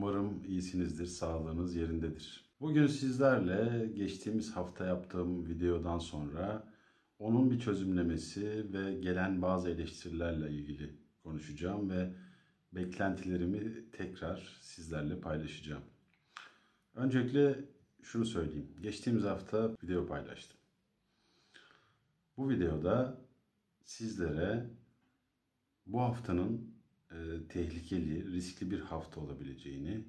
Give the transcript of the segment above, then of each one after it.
Umarım iyisinizdir, sağlığınız yerindedir. Bugün sizlerle geçtiğimiz hafta yaptığım videodan sonra onun bir çözümlemesi ve gelen bazı eleştirilerle ilgili konuşacağım ve beklentilerimi tekrar sizlerle paylaşacağım. Öncelikle şunu söyleyeyim. Geçtiğimiz hafta video paylaştım. Bu videoda sizlere bu haftanın e, tehlikeli, riskli bir hafta olabileceğini,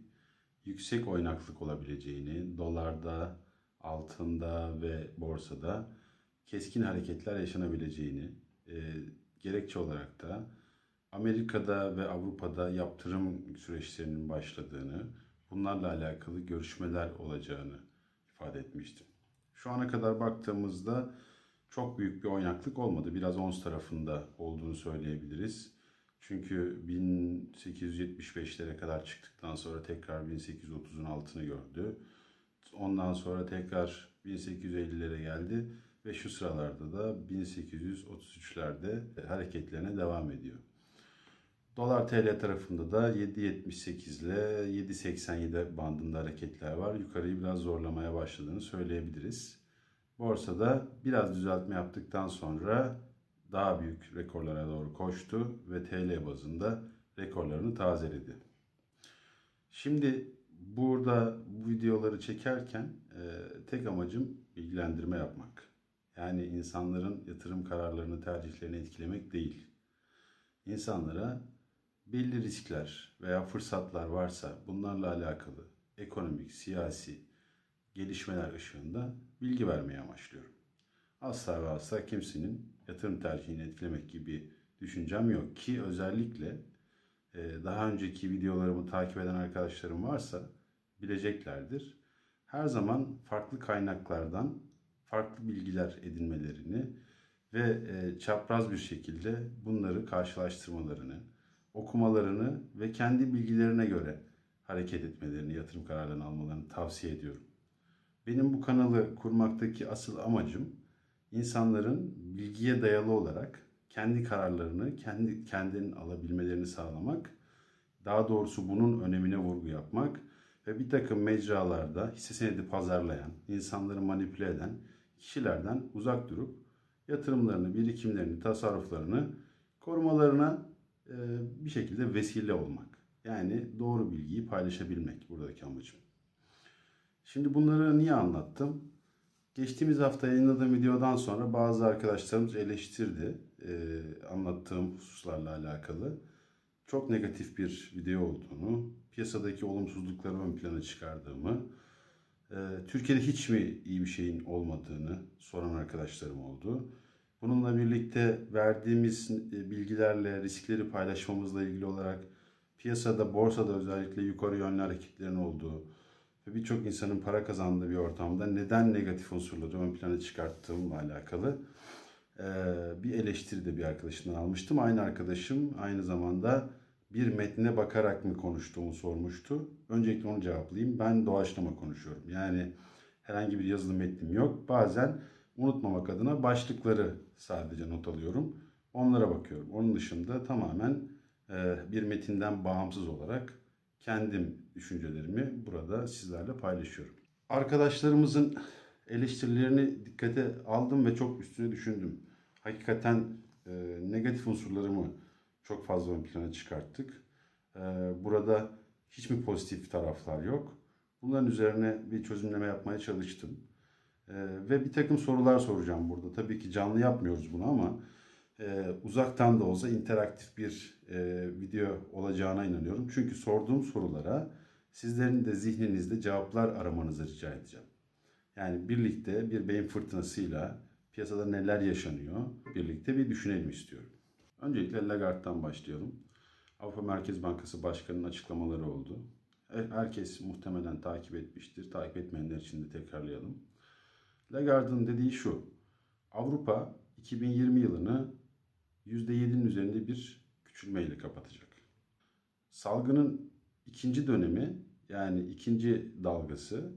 yüksek oynaklık olabileceğini, dolarda, altında ve borsada keskin hareketler yaşanabileceğini, e, gerekçe olarak da Amerika'da ve Avrupa'da yaptırım süreçlerinin başladığını, bunlarla alakalı görüşmeler olacağını ifade etmiştim. Şu ana kadar baktığımızda çok büyük bir oynaklık olmadı. Biraz ons tarafında olduğunu söyleyebiliriz. Çünkü 1875'lere kadar çıktıktan sonra tekrar 1830'un altını gördü. Ondan sonra tekrar 1850'lere geldi ve şu sıralarda da 1833'lerde hareketlerine devam ediyor. Dolar TL tarafında da 7.78 ile 7.87 bandında hareketler var. Yukarıyı biraz zorlamaya başladığını söyleyebiliriz. Borsada biraz düzeltme yaptıktan sonra daha büyük rekorlara doğru koştu ve TL bazında rekorlarını tazeledi. Şimdi burada bu videoları çekerken e, tek amacım bilgilendirme yapmak. Yani insanların yatırım kararlarını, tercihlerini etkilemek değil. İnsanlara belli riskler veya fırsatlar varsa bunlarla alakalı ekonomik, siyasi gelişmeler ışığında bilgi vermeye amaçlıyorum. Asla ve asla kimsenin yatırım tercihini etkilemek gibi düşüncem yok ki özellikle e, daha önceki videolarımı takip eden arkadaşlarım varsa bileceklerdir. Her zaman farklı kaynaklardan farklı bilgiler edinmelerini ve e, çapraz bir şekilde bunları karşılaştırmalarını, okumalarını ve kendi bilgilerine göre hareket etmelerini, yatırım kararlarını almalarını tavsiye ediyorum. Benim bu kanalı kurmaktaki asıl amacım insanların bilgiye dayalı olarak kendi kararlarını kendi kendinin alabilmelerini sağlamak, daha doğrusu bunun önemine vurgu yapmak ve bir takım mecralarda hisse senedi pazarlayan, insanları manipüle eden kişilerden uzak durup yatırımlarını, birikimlerini, tasarruflarını korumalarına e, bir şekilde vesile olmak. Yani doğru bilgiyi paylaşabilmek buradaki amacım. Şimdi bunları niye anlattım? Geçtiğimiz hafta yayınladığım videodan sonra bazı arkadaşlarımız eleştirdi e, anlattığım hususlarla alakalı. Çok negatif bir video olduğunu, piyasadaki olumsuzlukları ön plana çıkardığımı, e, Türkiye'de hiç mi iyi bir şeyin olmadığını soran arkadaşlarım oldu. Bununla birlikte verdiğimiz e, bilgilerle riskleri paylaşmamızla ilgili olarak piyasada, borsada özellikle yukarı yönlü hareketlerin olduğu, ve birçok insanın para kazandığı bir ortamda neden negatif unsurları ön plana çıkarttığımla alakalı bir eleştiri de bir arkadaşımdan almıştım. Aynı arkadaşım aynı zamanda bir metne bakarak mı konuştuğumu sormuştu. Öncelikle onu cevaplayayım. Ben doğaçlama konuşuyorum. Yani herhangi bir yazılı metnim yok. Bazen unutmamak adına başlıkları sadece not alıyorum. Onlara bakıyorum. Onun dışında tamamen bir metinden bağımsız olarak kendim düşüncelerimi burada sizlerle paylaşıyorum. Arkadaşlarımızın eleştirilerini dikkate aldım ve çok üstüne düşündüm. Hakikaten e, negatif unsurlarımı çok fazla ön plana çıkarttık. E, burada hiç mi pozitif taraflar yok? Bunların üzerine bir çözümleme yapmaya çalıştım. E, ve bir takım sorular soracağım burada. Tabii ki canlı yapmıyoruz bunu ama e, uzaktan da olsa interaktif bir e, video olacağına inanıyorum. Çünkü sorduğum sorulara sizlerin de zihninizde cevaplar aramanızı rica edeceğim. Yani birlikte bir beyin fırtınasıyla piyasada neler yaşanıyor birlikte bir düşünelim istiyorum. Öncelikle Lagarde'dan başlayalım. Avrupa Merkez Bankası Başkanı'nın açıklamaları oldu. Herkes muhtemelen takip etmiştir. Takip etmeyenler için de tekrarlayalım. Lagarde'ın dediği şu. Avrupa 2020 yılını %7'nin üzerinde bir küçülmeyle kapatacak. Salgının ikinci dönemi yani ikinci dalgası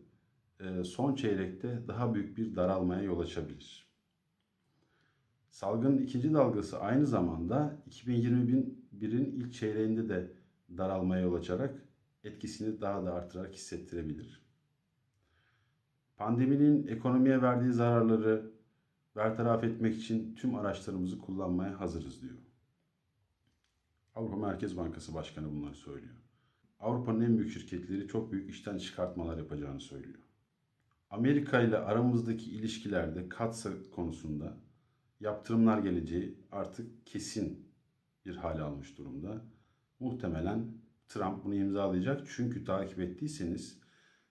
e, son çeyrekte daha büyük bir daralmaya yol açabilir. Salgının ikinci dalgası aynı zamanda 2021'in ilk çeyreğinde de daralmaya yol açarak etkisini daha da artırarak hissettirebilir. Pandeminin ekonomiye verdiği zararları bertaraf etmek için tüm araçlarımızı kullanmaya hazırız diyor. Avrupa Merkez Bankası Başkanı bunları söylüyor. Avrupa'nın en büyük şirketleri çok büyük işten çıkartmalar yapacağını söylüyor. Amerika ile aramızdaki ilişkilerde katsa konusunda yaptırımlar geleceği artık kesin bir hale almış durumda. Muhtemelen Trump bunu imzalayacak. Çünkü takip ettiyseniz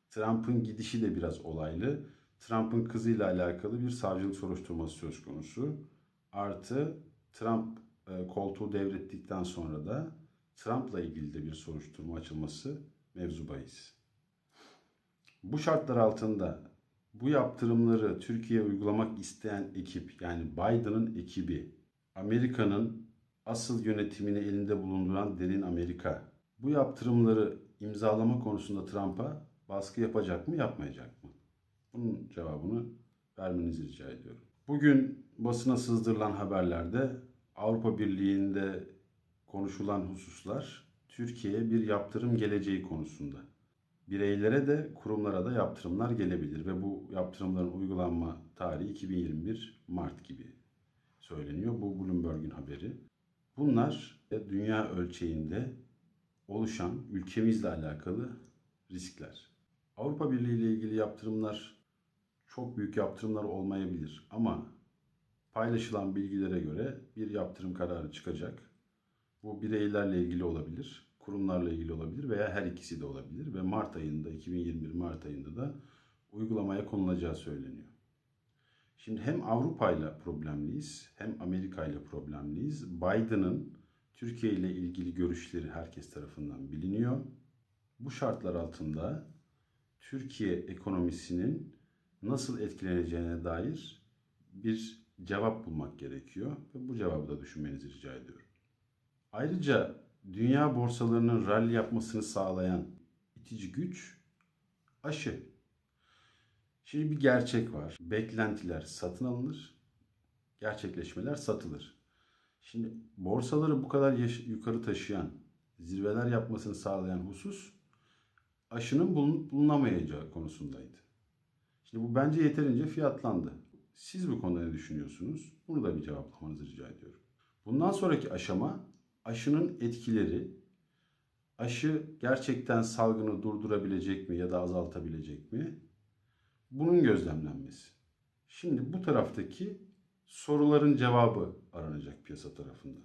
Trump'ın gidişi de biraz olaylı. Trump'ın kızıyla alakalı bir savcılık soruşturması söz konusu. Artı Trump e, koltuğu devrettikten sonra da Trump'la ilgili de bir soruşturma açılması mevzu bahis. Bu şartlar altında bu yaptırımları Türkiye'ye uygulamak isteyen ekip yani Biden'ın ekibi, Amerika'nın asıl yönetimini elinde bulunduran derin Amerika bu yaptırımları imzalama konusunda Trump'a baskı yapacak mı yapmayacak mı? Bunun cevabını vermenizi rica ediyorum. Bugün basına sızdırılan haberlerde Avrupa Birliği'nde konuşulan hususlar Türkiye'ye bir yaptırım geleceği konusunda. Bireylere de kurumlara da yaptırımlar gelebilir ve bu yaptırımların uygulanma tarihi 2021 Mart gibi söyleniyor. Bu Bloomberg'in haberi. Bunlar dünya ölçeğinde oluşan ülkemizle alakalı riskler. Avrupa Birliği ile ilgili yaptırımlar çok büyük yaptırımlar olmayabilir ama paylaşılan bilgilere göre bir yaptırım kararı çıkacak. Bu bireylerle ilgili olabilir, kurumlarla ilgili olabilir veya her ikisi de olabilir ve Mart ayında 2021 Mart ayında da uygulamaya konulacağı söyleniyor. Şimdi hem Avrupa ile problemliyiz hem Amerika ile problemliyiz. Biden'ın Türkiye ile ilgili görüşleri herkes tarafından biliniyor. Bu şartlar altında Türkiye ekonomisinin nasıl etkileneceğine dair bir cevap bulmak gerekiyor ve bu cevabı da düşünmenizi rica ediyorum. Ayrıca dünya borsalarının rally yapmasını sağlayan itici güç aşı. Şimdi bir gerçek var. Beklentiler satın alınır, gerçekleşmeler satılır. Şimdi borsaları bu kadar yukarı taşıyan, zirveler yapmasını sağlayan husus aşının bulunup bulunamayacağı konusundaydı. Şimdi bu bence yeterince fiyatlandı. Siz bu konuda ne düşünüyorsunuz? Bunu da bir cevaplamanızı rica ediyorum. Bundan sonraki aşama aşının etkileri, aşı gerçekten salgını durdurabilecek mi ya da azaltabilecek mi? Bunun gözlemlenmesi. Şimdi bu taraftaki soruların cevabı aranacak piyasa tarafından.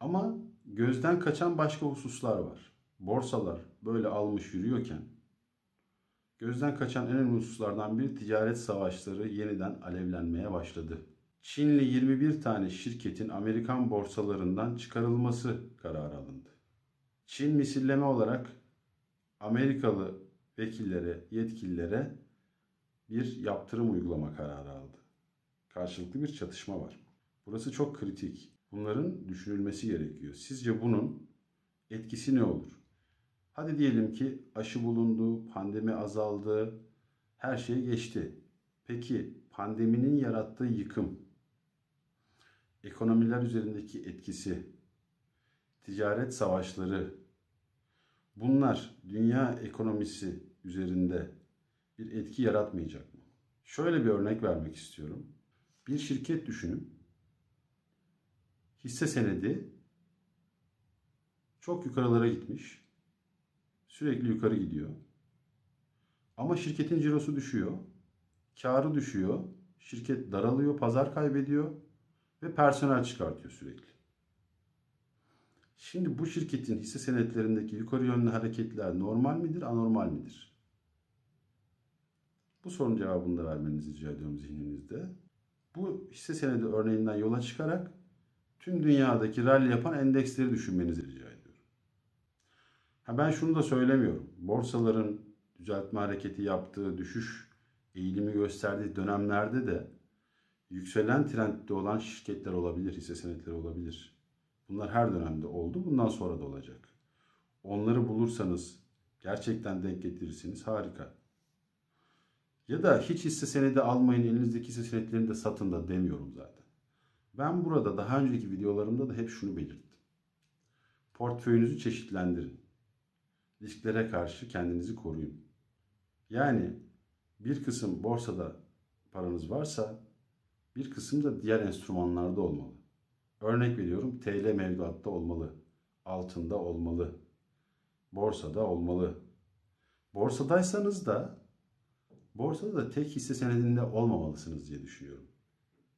Ama gözden kaçan başka hususlar var. Borsalar böyle almış yürüyorken gözden kaçan en önemli hususlardan bir ticaret savaşları yeniden alevlenmeye başladı. Çinli 21 tane şirketin Amerikan borsalarından çıkarılması kararı alındı. Çin misilleme olarak Amerikalı vekillere, yetkililere bir yaptırım uygulama kararı aldı. Karşılıklı bir çatışma var. Burası çok kritik. Bunların düşünülmesi gerekiyor. Sizce bunun etkisi ne olur? Hadi diyelim ki aşı bulundu, pandemi azaldı, her şey geçti. Peki pandeminin yarattığı yıkım, ekonomiler üzerindeki etkisi, ticaret savaşları, bunlar dünya ekonomisi üzerinde bir etki yaratmayacak mı? Şöyle bir örnek vermek istiyorum. Bir şirket düşünün. Hisse senedi çok yukarılara gitmiş. Sürekli yukarı gidiyor. Ama şirketin cirosu düşüyor. Karı düşüyor. Şirket daralıyor, pazar kaybediyor ve personel çıkartıyor sürekli. Şimdi bu şirketin hisse senetlerindeki yukarı yönlü hareketler normal midir, anormal midir? Bu sorunun cevabını da vermenizi rica ediyorum zihninizde. Bu hisse senedi örneğinden yola çıkarak tüm dünyadaki rally yapan endeksleri düşünmenizi rica ediyorum. Ha ben şunu da söylemiyorum. Borsaların düzeltme hareketi yaptığı, düşüş eğilimi gösterdiği dönemlerde de yükselen trendde olan şirketler olabilir, hisse senetleri olabilir. Bunlar her dönemde oldu, bundan sonra da olacak. Onları bulursanız, gerçekten denk getirirsiniz, harika. Ya da hiç hisse senedi almayın, elinizdeki hisse senetlerini de satın da demiyorum zaten. Ben burada daha önceki videolarımda da hep şunu belirttim. Portföyünüzü çeşitlendirin. Risklere karşı kendinizi koruyun. Yani bir kısım borsada paranız varsa bir kısım da diğer enstrümanlarda olmalı. Örnek veriyorum TL mevduatta olmalı, altında olmalı, borsada olmalı. Borsadaysanız da borsada da tek hisse senedinde olmamalısınız diye düşünüyorum.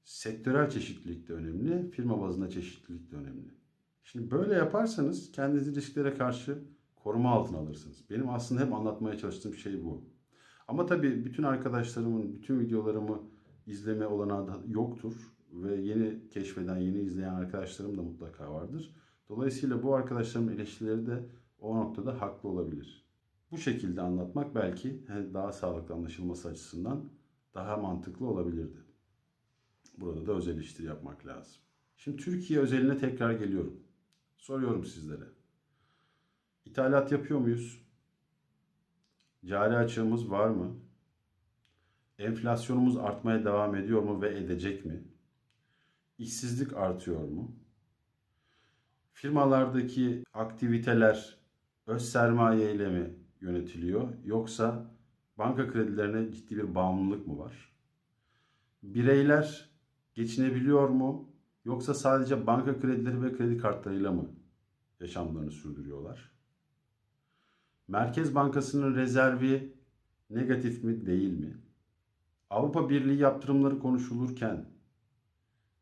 Sektörel çeşitlilik de önemli, firma bazında çeşitlilik de önemli. Şimdi böyle yaparsanız kendinizi risklere karşı koruma altına alırsınız. Benim aslında hep anlatmaya çalıştığım şey bu. Ama tabii bütün arkadaşlarımın bütün videolarımı izleme olanağı da yoktur ve yeni keşfeden, yeni izleyen arkadaşlarım da mutlaka vardır. Dolayısıyla bu arkadaşlarımın eleştirileri de o noktada haklı olabilir. Bu şekilde anlatmak belki daha sağlıklı anlaşılması açısından daha mantıklı olabilirdi. Burada da öz eleştiri yapmak lazım. Şimdi Türkiye özeline tekrar geliyorum. Soruyorum sizlere. İthalat yapıyor muyuz? Cari açığımız var mı? Enflasyonumuz artmaya devam ediyor mu ve edecek mi? İşsizlik artıyor mu? Firmalardaki aktiviteler öz sermaye ile mi yönetiliyor yoksa banka kredilerine ciddi bir bağımlılık mı var? Bireyler geçinebiliyor mu yoksa sadece banka kredileri ve kredi kartlarıyla mı yaşamlarını sürdürüyorlar? Merkez Bankası'nın rezervi negatif mi değil mi? Avrupa Birliği yaptırımları konuşulurken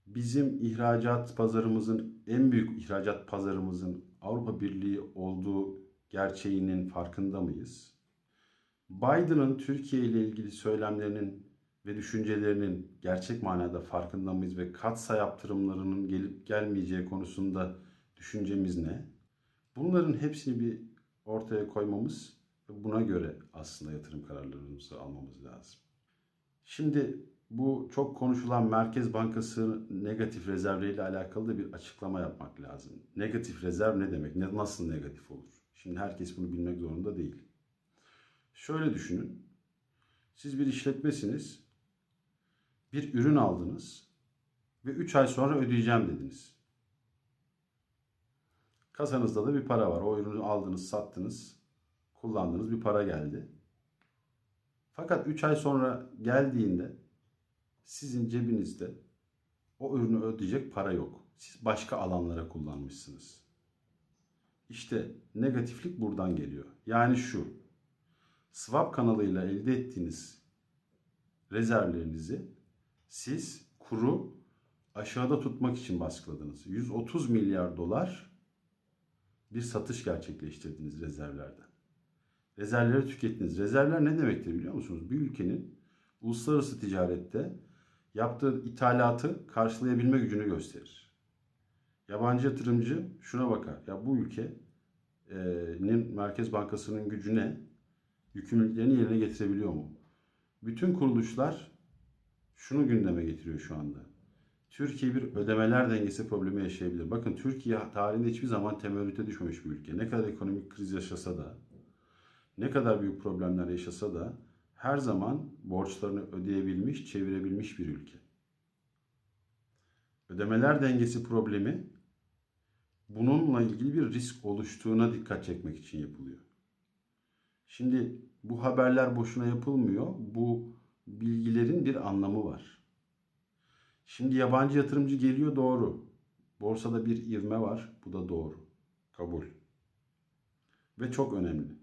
bizim ihracat pazarımızın en büyük ihracat pazarımızın Avrupa Birliği olduğu gerçeğinin farkında mıyız? Biden'ın Türkiye ile ilgili söylemlerinin ve düşüncelerinin gerçek manada farkında mıyız ve katsa yaptırımlarının gelip gelmeyeceği konusunda düşüncemiz ne? Bunların hepsini bir ortaya koymamız ve buna göre aslında yatırım kararlarımızı almamız lazım. Şimdi bu çok konuşulan Merkez Bankası negatif rezervleriyle alakalı da bir açıklama yapmak lazım. Negatif rezerv ne demek? Nasıl negatif olur? Şimdi herkes bunu bilmek zorunda değil. Şöyle düşünün. Siz bir işletmesiniz. Bir ürün aldınız ve 3 ay sonra ödeyeceğim dediniz. Kasanızda da bir para var. O ürünü aldınız, sattınız, kullandınız bir para geldi. Fakat 3 ay sonra geldiğinde sizin cebinizde o ürünü ödeyecek para yok. Siz başka alanlara kullanmışsınız. İşte negatiflik buradan geliyor. Yani şu. Swap kanalıyla elde ettiğiniz rezervlerinizi siz kuru aşağıda tutmak için baskıladınız. 130 milyar dolar bir satış gerçekleştirdiniz rezervlerden. Rezervleri tükettiniz. Rezervler ne demektir biliyor musunuz? Bir ülkenin uluslararası ticarette yaptığı ithalatı karşılayabilme gücünü gösterir. Yabancı yatırımcı şuna bakar. Ya bu ülkenin Merkez Bankası'nın gücüne yükümlülüklerini yerine getirebiliyor mu? Bütün kuruluşlar şunu gündeme getiriyor şu anda. Türkiye bir ödemeler dengesi problemi yaşayabilir. Bakın Türkiye tarihinde hiçbir zaman temerrüte düşmemiş bir ülke. Ne kadar ekonomik kriz yaşasa da, ne kadar büyük problemler yaşasa da her zaman borçlarını ödeyebilmiş, çevirebilmiş bir ülke. Ödemeler dengesi problemi bununla ilgili bir risk oluştuğuna dikkat çekmek için yapılıyor. Şimdi bu haberler boşuna yapılmıyor. Bu bilgilerin bir anlamı var. Şimdi yabancı yatırımcı geliyor doğru. Borsada bir ivme var. Bu da doğru. Kabul. Ve çok önemli.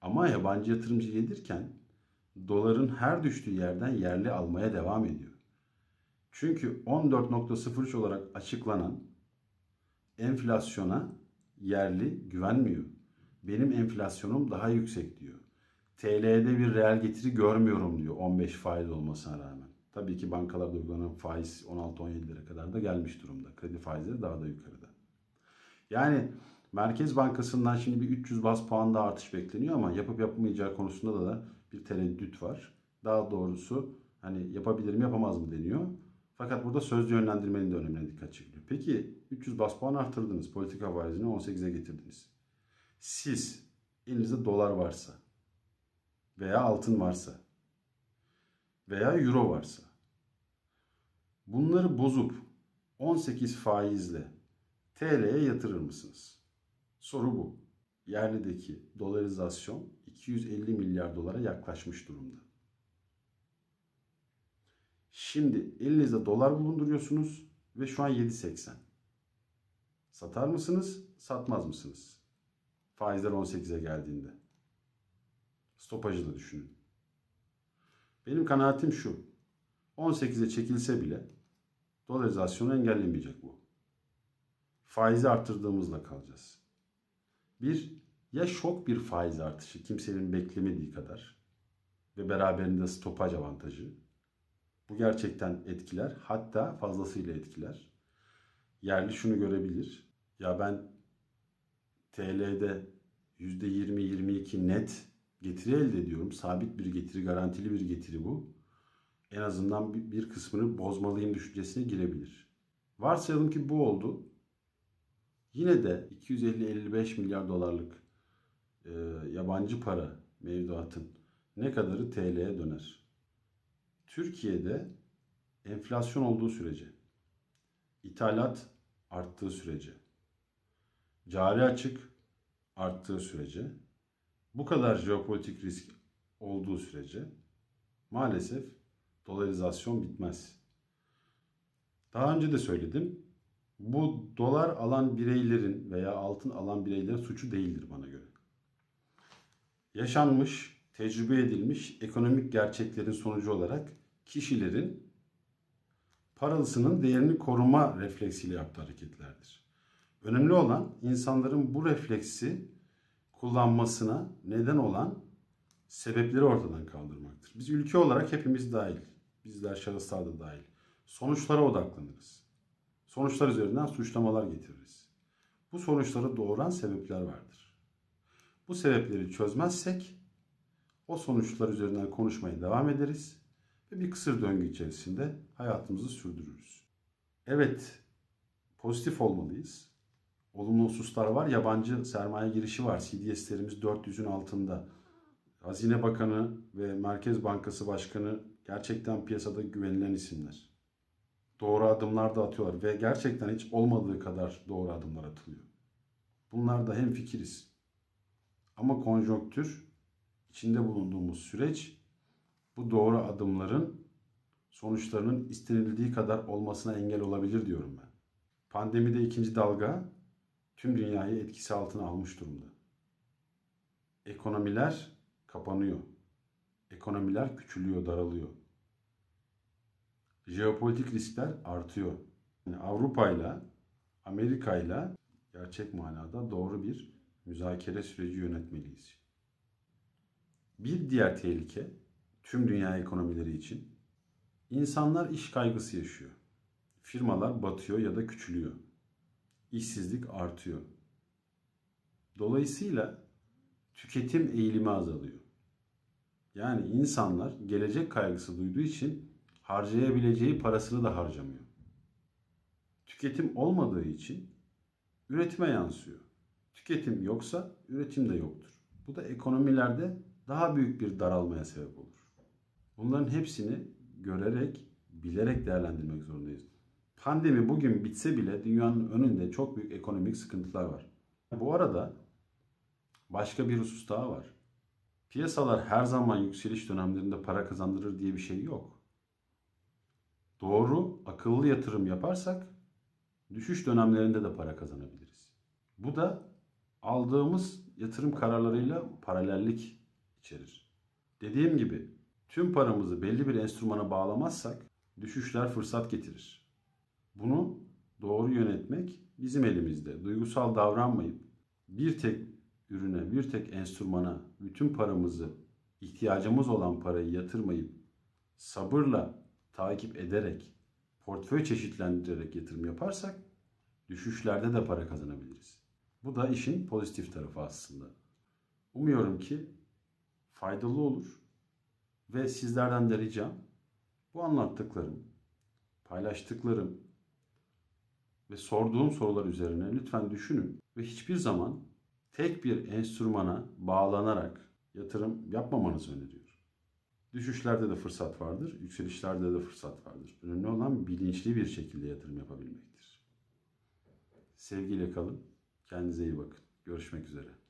Ama yabancı yatırımcı gelirken doların her düştüğü yerden yerli almaya devam ediyor. Çünkü 14.03 olarak açıklanan enflasyona yerli güvenmiyor. Benim enflasyonum daha yüksek diyor. TL'de bir reel getiri görmüyorum diyor 15 faiz olmasına rağmen. Tabii ki bankalarda uygulanan faiz 16-17 lira kadar da gelmiş durumda. Kredi faizleri daha da yukarıda. Yani Merkez Bankası'ndan şimdi bir 300 bas puan da artış bekleniyor ama yapıp yapmayacağı konusunda da, bir tereddüt var. Daha doğrusu hani yapabilir mi yapamaz mı deniyor. Fakat burada sözlü yönlendirmenin de önemine dikkat çekiliyor. Peki 300 bas puan arttırdınız. Politika faizini 18'e getirdiniz. Siz elinizde dolar varsa veya altın varsa veya euro varsa bunları bozup 18 faizle TL'ye yatırır mısınız? Soru bu. yerlideki dolarizasyon 250 milyar dolara yaklaşmış durumda. Şimdi elinizde dolar bulunduruyorsunuz ve şu an 7.80. Satar mısınız, satmaz mısınız? Faizler 18'e geldiğinde. Stopajı da düşünün. Benim kanaatim şu. 18'e çekilse bile dolarizasyonu engellemeyecek bu. Faizi arttırdığımızla kalacağız. Bir, ya şok bir faiz artışı kimsenin beklemediği kadar ve beraberinde stopaj avantajı. Bu gerçekten etkiler. Hatta fazlasıyla etkiler. Yerli şunu görebilir. Ya ben TL'de %20-22 net getiri elde ediyorum. Sabit bir getiri, garantili bir getiri bu. En azından bir kısmını bozmalıyım düşüncesine girebilir. Varsayalım ki bu oldu. Yine de 250-55 milyar dolarlık e, yabancı para mevduatın ne kadarı TL'ye döner? Türkiye'de enflasyon olduğu sürece, ithalat arttığı sürece, cari açık arttığı sürece, bu kadar jeopolitik risk olduğu sürece maalesef dolarizasyon bitmez. Daha önce de söyledim. Bu dolar alan bireylerin veya altın alan bireylerin suçu değildir bana göre. Yaşanmış, tecrübe edilmiş ekonomik gerçeklerin sonucu olarak kişilerin paralısının değerini koruma refleksiyle yaptığı hareketlerdir. Önemli olan insanların bu refleksi kullanmasına neden olan sebepleri ortadan kaldırmaktır. Biz ülke olarak hepimiz dahil, bizler şahıslar da dahil sonuçlara odaklanırız. Sonuçlar üzerinden suçlamalar getiririz. Bu sonuçları doğuran sebepler vardır. Bu sebepleri çözmezsek o sonuçlar üzerinden konuşmaya devam ederiz ve bir kısır döngü içerisinde hayatımızı sürdürürüz. Evet, pozitif olmalıyız. Olumlu hususlar var. Yabancı sermaye girişi var. CDS'lerimiz 400'ün altında. Hazine Bakanı ve Merkez Bankası Başkanı gerçekten piyasada güvenilen isimler. Doğru adımlar da atıyorlar ve gerçekten hiç olmadığı kadar doğru adımlar atılıyor. Bunlar da hem fikiriz. Ama konjonktür, içinde bulunduğumuz süreç bu doğru adımların sonuçlarının istenildiği kadar olmasına engel olabilir diyorum ben. Pandemide ikinci dalga tüm dünyayı etkisi altına almış durumda. Ekonomiler kapanıyor. Ekonomiler küçülüyor, daralıyor. Jeopolitik riskler artıyor. Yani Avrupa ile Amerika ile gerçek manada doğru bir müzakere süreci yönetmeliyiz. Bir diğer tehlike tüm dünya ekonomileri için insanlar iş kaygısı yaşıyor. Firmalar batıyor ya da küçülüyor. İşsizlik artıyor. Dolayısıyla tüketim eğilimi azalıyor. Yani insanlar gelecek kaygısı duyduğu için harcayabileceği parasını da harcamıyor. Tüketim olmadığı için üretime yansıyor. Tüketim yoksa üretim de yoktur. Bu da ekonomilerde daha büyük bir daralmaya sebep olur. Bunların hepsini görerek, bilerek değerlendirmek zorundayız. Pandemi bugün bitse bile dünyanın önünde çok büyük ekonomik sıkıntılar var. Bu arada başka bir husus daha var. Piyasalar her zaman yükseliş dönemlerinde para kazandırır diye bir şey yok. Doğru, akıllı yatırım yaparsak düşüş dönemlerinde de para kazanabiliriz. Bu da aldığımız yatırım kararlarıyla paralellik içerir. Dediğim gibi tüm paramızı belli bir enstrümana bağlamazsak düşüşler fırsat getirir. Bunu doğru yönetmek bizim elimizde. Duygusal davranmayıp bir tek ürüne, bir tek enstrümana bütün paramızı, ihtiyacımız olan parayı yatırmayıp sabırla takip ederek, portföy çeşitlendirerek yatırım yaparsak düşüşlerde de para kazanabiliriz. Bu da işin pozitif tarafı aslında. Umuyorum ki faydalı olur ve sizlerden de ricam bu anlattıklarım, paylaştıklarım ve sorduğum sorular üzerine lütfen düşünün ve hiçbir zaman tek bir enstrümana bağlanarak yatırım yapmamanızı öneriyorum. Düşüşlerde de fırsat vardır, yükselişlerde de fırsat vardır. Önemli olan bilinçli bir şekilde yatırım yapabilmektir. Sevgiyle kalın, kendinize iyi bakın. Görüşmek üzere.